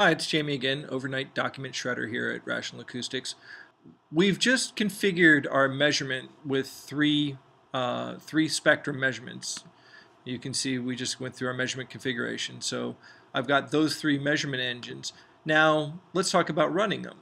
Hi, it's Jamie again, Overnight Document Shredder here at Rational Acoustics. We've just configured our measurement with three, uh, three spectrum measurements. You can see we just went through our measurement configuration. So I've got those three measurement engines. Now let's talk about running them.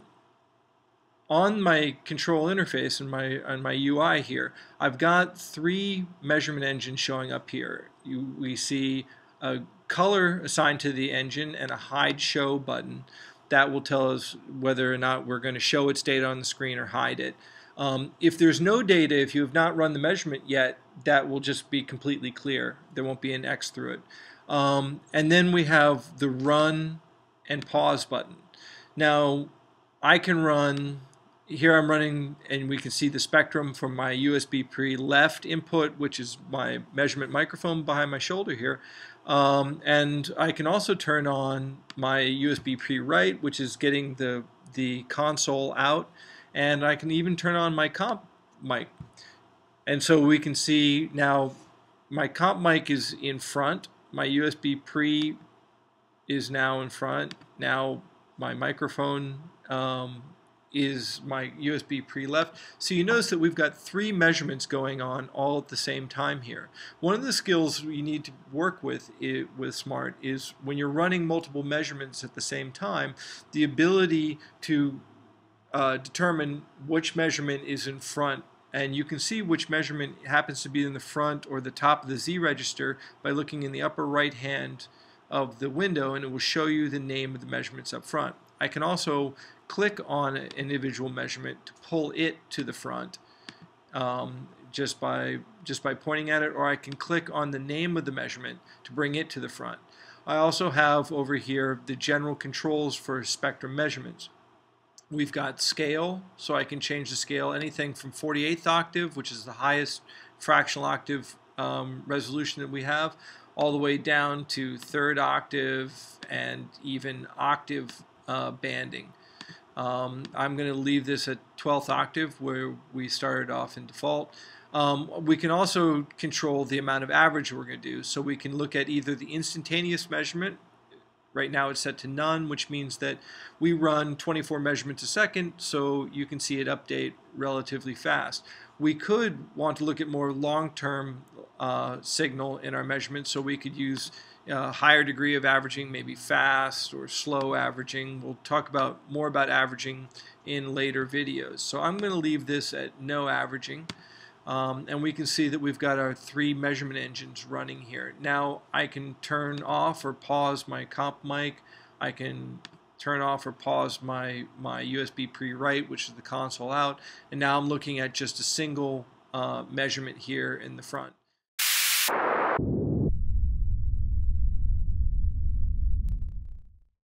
On my control interface and my on my UI here, I've got three measurement engines showing up here. You, we see a color assigned to the engine and a hide show button that will tell us whether or not we're going to show its data on the screen or hide it. Um, if there's no data, if you have not run the measurement yet, that will just be completely clear. There won't be an X through it. Um, and then we have the run and pause button. Now, I can run, here I'm running, and we can see the spectrum from my USB pre left input, which is my measurement microphone behind my shoulder here. Um, and I can also turn on my USB pre-right, which is getting the, the console out. And I can even turn on my comp mic. And so we can see now my comp mic is in front. My USB pre is now in front. Now my microphone um, is my USB pre-left. So you notice that we've got three measurements going on all at the same time here. One of the skills you need to work with it, with Smaart is when you're running multiple measurements at the same time, the ability to uh, determine which measurement is in front and you can see which measurement happens to be in the front or the top of the Z register by looking in the upper right hand of the window and it will show you the name of the measurements up front. I can also click on an individual measurement to pull it to the front um, just by just by pointing at it or I can click on the name of the measurement to bring it to the front. I also have over here the general controls for spectrum measurements. We've got scale, so I can change the scale anything from 48th octave, which is the highest fractional octave um, resolution that we have, all the way down to third octave and even octave uh, banding. Um, I'm going to leave this at 12th octave where we started off in default. Um, we can also control the amount of average we're going to do. So we can look at either the instantaneous measurement, right now it's set to none, which means that we run 24 measurements a second, so you can see it update relatively fast. We could want to look at more long-term uh, signal in our measurements, so we could use a higher degree of averaging, maybe fast or slow averaging. We'll talk about more about averaging in later videos. So I'm going to leave this at no averaging. Um, and we can see that we've got our three measurement engines running here. Now I can turn off or pause my comp mic. I can turn off or pause my, my USB pre-right, which is the console out. And now I'm looking at just a single uh, measurement here in the front you